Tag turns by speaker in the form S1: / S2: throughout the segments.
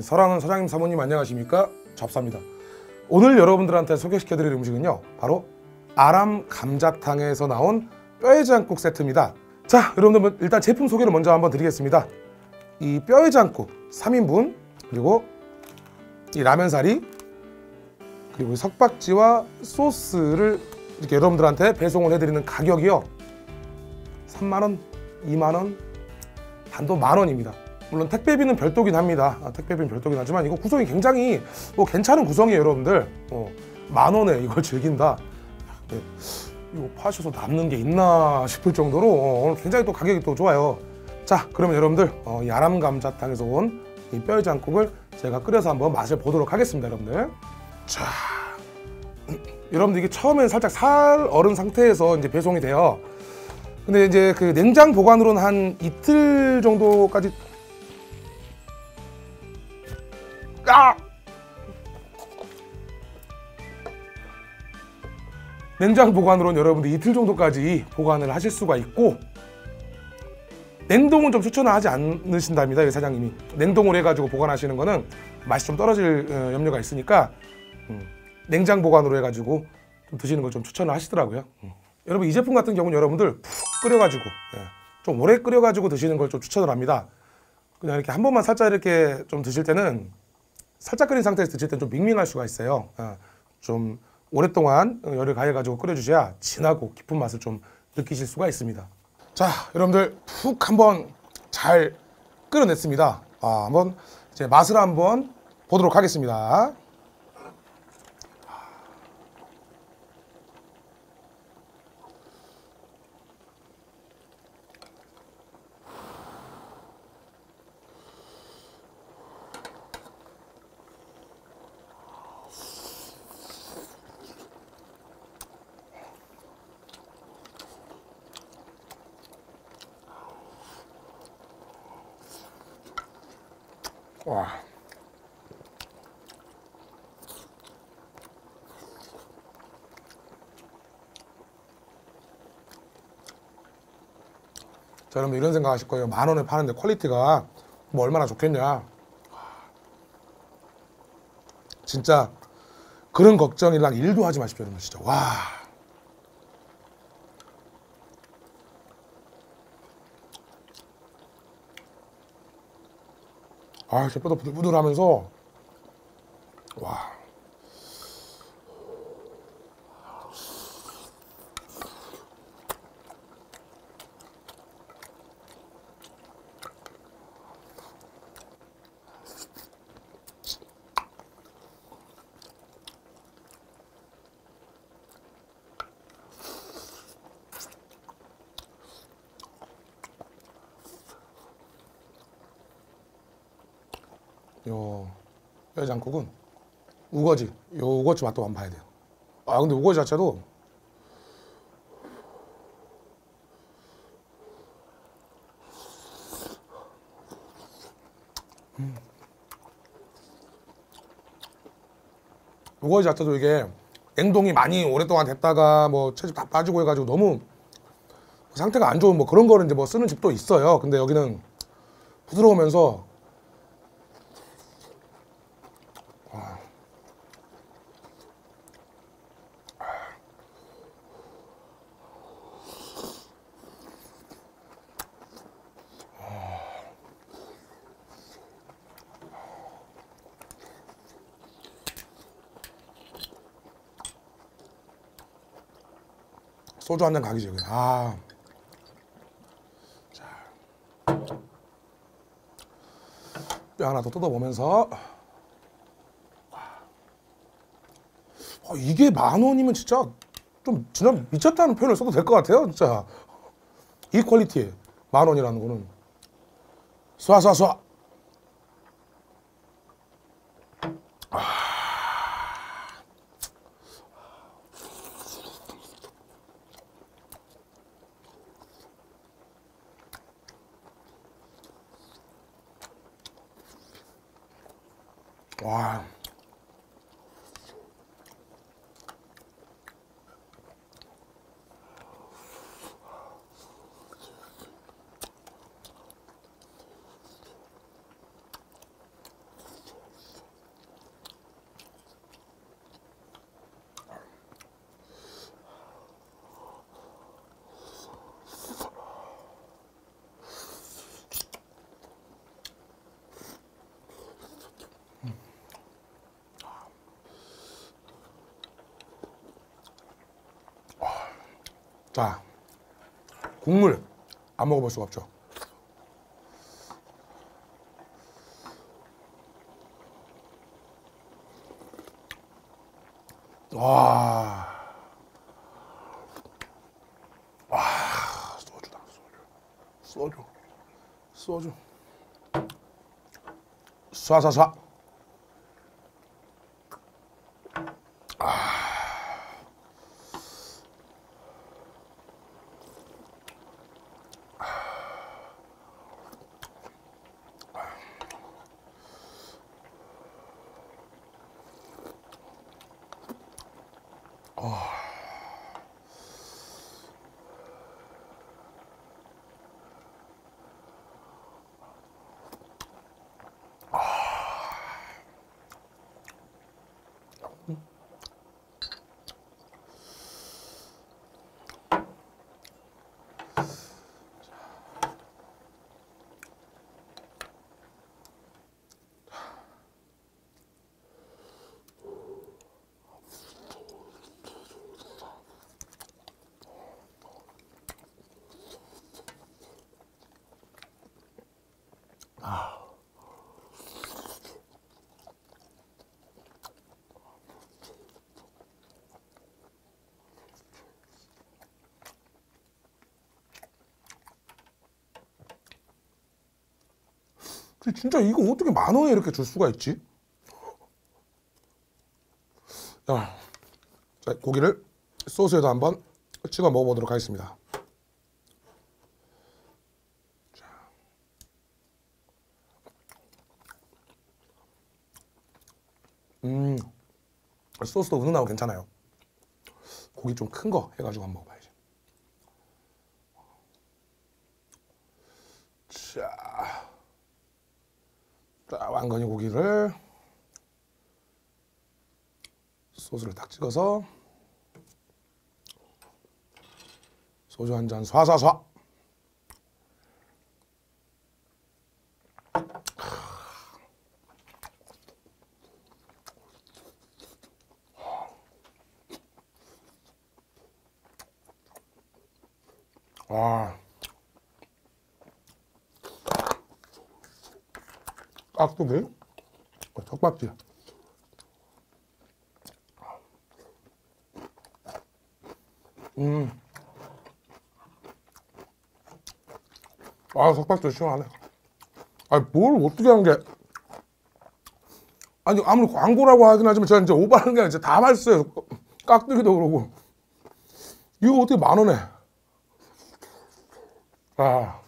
S1: 사랑하는 사장님 사모님 안녕하십니까? 접사입니다. 오늘 여러분들한테 소개시켜드릴 음식은요 바로 아람 감자탕에서 나온 뼈해장국 세트입니다. 자 여러분들 뭐 일단 제품 소개를 먼저 한번 드리겠습니다. 이 뼈해장국 3인분 그리고 이 라면사리 그리고 석박지와 소스를 이렇게 여러분들한테 배송을 해드리는 가격이요. 3만원, 2만원, 단돈 만원입니다 물론 택배비는 별도긴 합니다. 아, 택배비는 별도긴 하지만 이거 구성이 굉장히 뭐 괜찮은 구성이에요 여러분들. 어, 만원에 이걸 즐긴다. 네, 이거 파셔서 남는 게 있나 싶을 정도로 어, 오늘 굉장히 또 가격이 또 좋아요. 자 그러면 여러분들 어, 이 아람 감자탕에서 온 이 뼈해장국을 제가 끓여서 한번 맛을 보도록 하겠습니다 여러분들. 자 여러분들 이게 처음엔 살짝 살 얼은 상태에서 이제 배송이 돼요. 근데 이제 그 냉장 보관으로는 한 이틀 정도까지 아! 냉장 보관으로는 여러분들 이틀 정도까지 보관을 하실 수가 있고 냉동은 좀 추천을 하지 않으신답니다 이 사장님이 냉동을 해가지고 보관하시는 거는 맛이 좀 떨어질 어, 염려가 있으니까 음, 냉장 보관으로 해가지고 좀 드시는 걸 좀 추천을 하시더라고요 음. 여러분 이 제품 같은 경우는 여러분들 푹 끓여가지고 예, 좀 오래 끓여가지고 드시는 걸 좀 추천을 합니다 그냥 이렇게 한 번만 살짝 이렇게 좀 드실 때는 살짝 끓인 상태에서 드실 때는 좀 밍밍할 수가 있어요. 예, 좀 오랫동안 열을 가해가지고 끓여주셔야 진하고 깊은 맛을 좀 느끼실 수가 있습니다. 자 여러분들 푹 한번 잘 끓여냈습니다. 아, 한번 이제 맛을 한번 보도록 하겠습니다 와. 자, 여러분 이런 생각 하실 거예요. 만 원에 파는데 quality가 뭐 얼마나 좋겠냐. 진짜 그런 걱정이랑 일도 하지 마십시오, 여러분. 진짜. 와. 아, 진짜 뼈도 부들부들하면서 와. 요 뼈장국은 우거지 요 우거지 맛도 한번 봐야 돼요 아 근데 우거지 자체도 음. 우거지 자체도 이게 냉동이 많이 오랫동안 됐다가 뭐 채집 다 빠지고 해가지고 너무 상태가 안 좋은 뭐 그런 거를 이제 뭐 쓰는 집도 있어요 근데 여기는 부드러우면서 소주 한 잔 가기죠. 아. 자. 뼈 하나 더 뜯어보면서. 어, 이게 만 원이면 진짜 좀 진짜 미쳤다는 표현을 써도 될 것 같아요. 진짜. 이 퀄리티에 만 원이라는 거는. 쏴쏴쏴. 와. 자, 국물 안 먹어볼 수가 없죠. 와, 소주, 소주, 쏴쏴쏴. 진짜 이거 어떻게 만 원에 이렇게 줄 수가 있지? 자, 자 고기를 소스에도 한번 찍어 먹어보도록 하겠습니다. 자. 음, 소스도 은은하고 괜찮아요. 고기 좀 큰 거 해가지고 한번 먹어봐야지. 자. 자, 왕건이 고기를 소스를 딱 찍어서 소주 한 잔 쏴쏴쏴 깍두기 턱박지 음. 아, 석박도 시원하네. 아니, 뭘 어떻게 한 게. 아니, 아무리 광고라고 하긴 하지만 제가 이제 오버하는 게 아니라 다 맛있어요. 깍두기도 그러고. 이거 어떻게 만 원에. 아.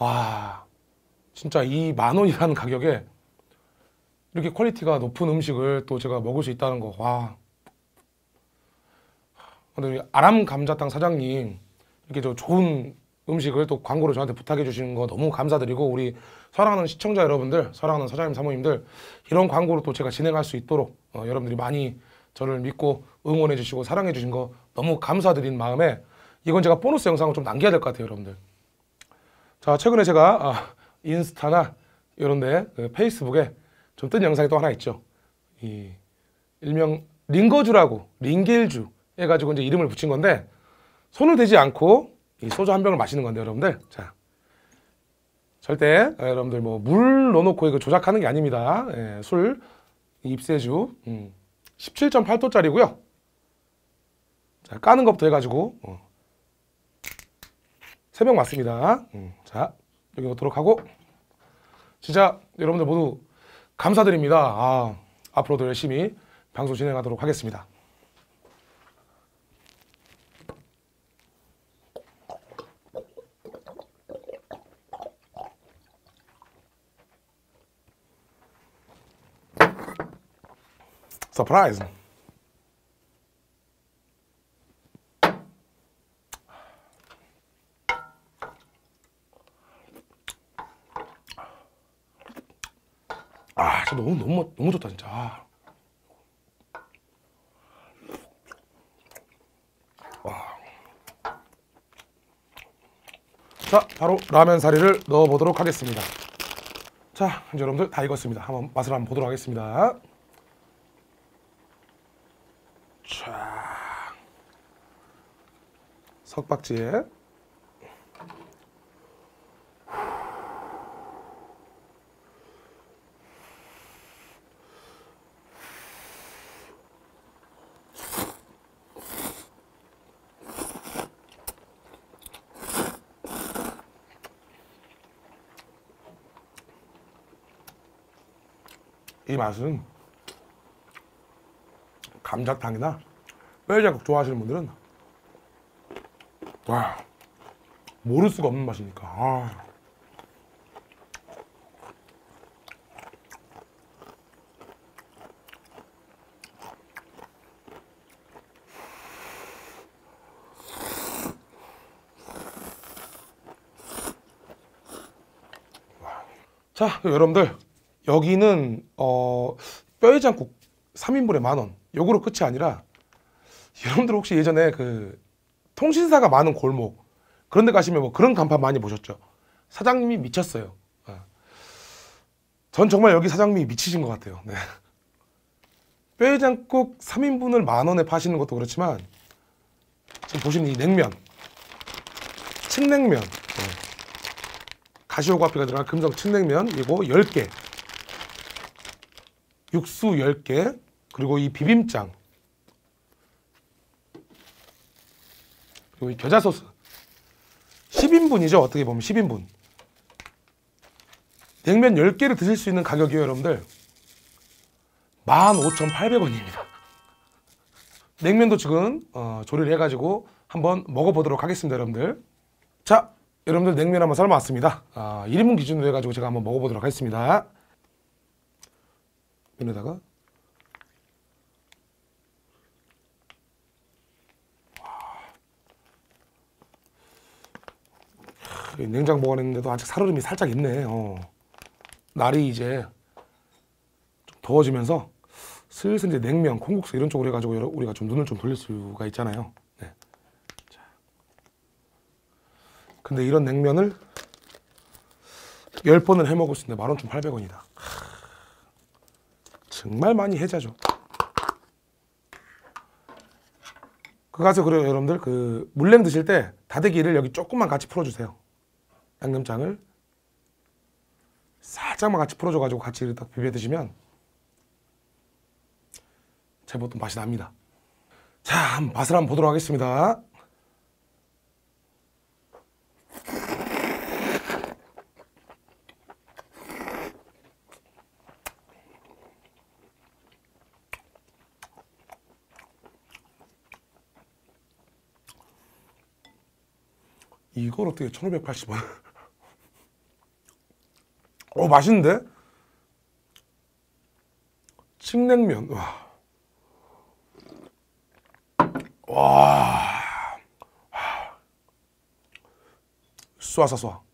S1: 와, 진짜 이 만 원이라는 가격에 이렇게 quality가 높은 음식을 또 제가 먹을 수 있다는 거, 와. 근데 아람 감자탕 사장님, 이렇게 저 좋은 음식을 또 광고로 저한테 부탁해 주시는 거 너무 감사드리고, 우리 사랑하는 시청자 여러분들, 사랑하는 사장님, 사모님들, 이런 광고를 또 제가 진행할 수 있도록 어, 여러분들이 많이 저를 믿고 응원해 주시고 사랑해 주신 거 너무 감사드린 마음에 이건 제가 보너스 영상을 좀 남겨야 될 것 같아요, 여러분들. 자, 최근에 제가 아, 인스타나 이런데 그 페이스북에 좀 뜬 영상이 또 하나 있죠. 이 일명 링거주라고 링겔주 해가지고 이제 이름을 붙인 건데 손을 대지 않고 이 소주 한 병을 마시는 건데 여러분들 자 절대 아, 여러분들 뭐 물 넣어놓고 이거 조작하는 게 아닙니다. 예, 술 입세주 음, 17.8도짜리고요. 자 까는 것부터 해가지고 어. 새벽 맞습니다. 음, 자, 여기 놓도록 하고 진짜 여러분들 모두 감사드립니다. 아, 앞으로도 열심히 방송 진행하도록 하겠습니다. 서프라이즈. 아, 진짜 너무 너무 너무 좋다 진짜. 아. 와. 자, 바로 라면 사리를 넣어 보도록 하겠습니다. 자, 이제 여러분들 다 익었습니다. 한번 맛을 한번 보도록 하겠습니다. 자, 석박지에 이 맛은 감자탕이나 뼈해장국 좋아하시는 분들은 와 모를 수가 없는 맛이니까. 아. 자 여러분들 여기는 어, 뼈해장국 3인분에 만 원. 요거로 끝이 아니라 여러분들 혹시 예전에 그 통신사가 많은 골목 그런 데 가시면 뭐 그런 간판 많이 보셨죠? 사장님이 미쳤어요. 어. 전 정말 여기 사장님이 미치신 것 같아요. 네. 뼈해장국 3인분을 만 원에 파시는 것도 그렇지만 지금 보시는 이 냉면 칡냉면 네. 가시오과피가 들어간 금성 칡냉면 이거 10개 육수 10개 그리고 이 비빔장. 그리고 이 겨자 소스. 10인분이죠? 어떻게 보면 10인분. 냉면 10개를 드실 수 있는 가격이에요 여러분들. 15,800원입니다. 냉면도 지금 어, 조리를 해가지고 한번 먹어보도록 하겠습니다 여러분들. 자 여러분들 냉면 한번 삶아왔습니다. 아, 1인분 기준으로 해가지고 제가 한번 먹어보도록 하겠습니다 와. 냉장 보관했는데도 아직 살얼음이 살짝 있네. 어. 날이 이제 좀 더워지면서 슬슬 이제 냉면, 콩국수 이런 쪽으로 해가지고 우리가 좀 눈을 좀 돌릴 수가 있잖아요. 네. 자. 근데 이런 냉면을 10번을 해 먹을 수 있는데 11,800원이다. 정말 많이 해자죠. 그 가서 그래요 여러분들 그 물냉 드실 때 다대기를 여기 조금만 같이 풀어주세요. 양념장을 살짝만 같이 풀어줘가지고 같이 이렇게 딱 비벼 드시면 제법 또 맛이 납니다. 자, 맛을 한번 보도록 하겠습니다. 이걸 어떻게 1580원? 어, 맛있는데? 칡냉면, 와. 와. 쏴서 쏴.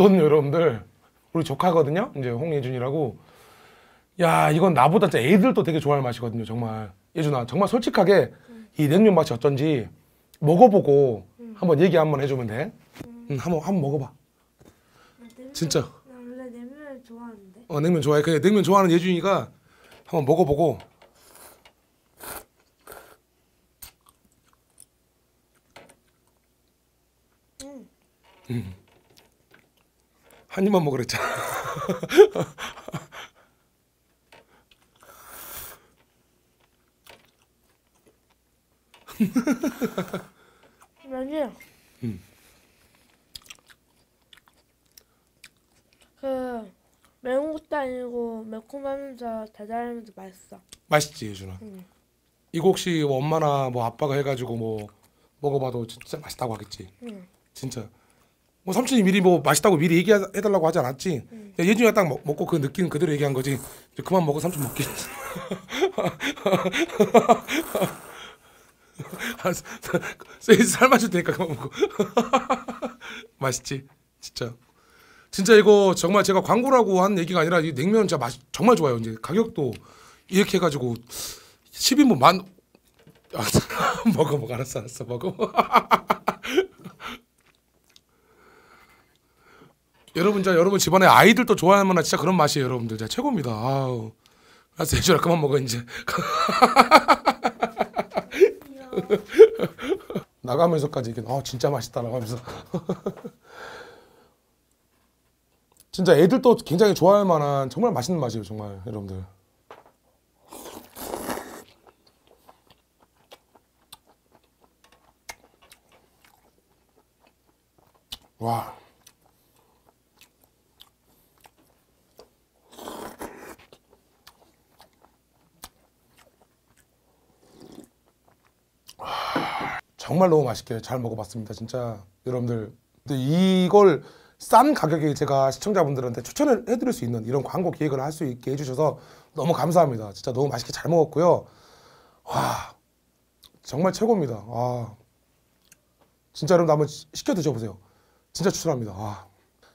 S1: 이건 여러분들 우리 조카거든요. 이제 홍예준이라고. 야 이건 나보다 진짜 애들도 되게 좋아할 맛이거든요. 정말 예준아 정말 솔직하게 이 냉면 맛이 어쩐지 먹어보고 한번 얘기 한번 해주면 돼. 응, 한번 한번 먹어봐.
S2: 냉면-
S1: 진짜.
S2: 나 원래 냉면을 좋아하는데.
S1: 어 냉면 좋아해. 그 냉면 좋아하는 예준이가 한번 먹어보고.
S2: 응.
S1: 한 입만 먹으랬잖아.
S2: 면이.
S1: 음.
S2: 그 매운 것도 아니고 매콤하면서 달달하면서 맛있어.
S1: 맛있지 예준아.
S2: 응.
S1: 이거 혹시 뭐 엄마나 뭐 아빠가 해가지고 뭐 먹어봐도 진짜 맛있다고 하겠지.
S2: 응.
S1: 진짜. 뭐 삼촌이 미리 뭐 맛있다고 미리 얘기해달라고 하지 않았지. 야, 예준이가 딱 먹, 먹고 그 느낌 그대로 얘기한 거지. 그만 먹어 삼촌 쎄 삶아줄 테니까 그만 먹고. 맛있지, 진짜. 진짜 이거 정말 제가 광고라고 한 얘기가 아니라 이 냉면 진짜 맛 정말 좋아요. 이제 가격도 이렇게 해가지고 10인분 만 아, 먹어 먹어 알았어 알았어 먹어. 여러분 자 여러분 집안에 아이들도 좋아할 만한 진짜 그런 맛이에요 여러분들 진짜 최고입니다. 아우. 알았어 해주라 그만 먹어 이제. 나가면서까지 이게 아 진짜 맛있다라고 하면서 진짜 애들도 굉장히 좋아할 만한 정말 맛있는 맛이에요 정말 여러분들 와 정말 너무 맛있게 잘 먹어봤습니다. 진짜 여러분들 이걸 싼 가격에 제가 시청자분들한테 추천을 해드릴 수 있는 이런 광고 기획을 할 수 있게 해주셔서 너무 감사합니다. 진짜 너무 맛있게 잘 먹었고요. 와 정말 최고입니다. 와 진짜 여러분 한번 시- 시켜 드셔보세요. 진짜 추천합니다. 와.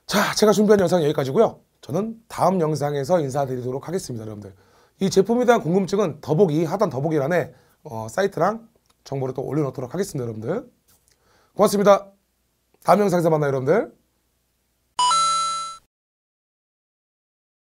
S1: 자 제가 준비한 영상 여기까지고요. 저는 다음 영상에서 인사드리도록 하겠습니다, 여러분들. 이 제품에 대한 궁금증은 더보기 하단 더보기란에 어, 사이트랑 정보를 또 올려놓도록 하겠습니다, 여러분들. 고맙습니다. 다음 영상에서 만나요, 여러분들.